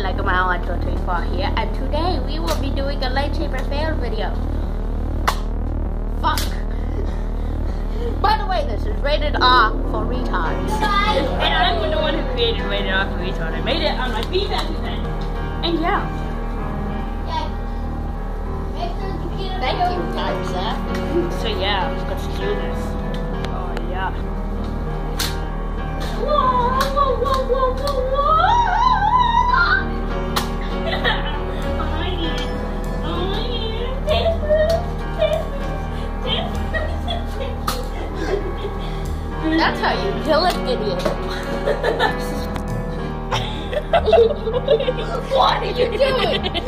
like my one two three four here and today we will be doing a lightsaber fail video. Fuck. By the way, this is rated R for retards. And I'm the one who created Rated R for Retard. I made it on my feedback event. And yeah. Thank you, kind. So yeah, let's do this. That's how you kill an idiot. what are you doing?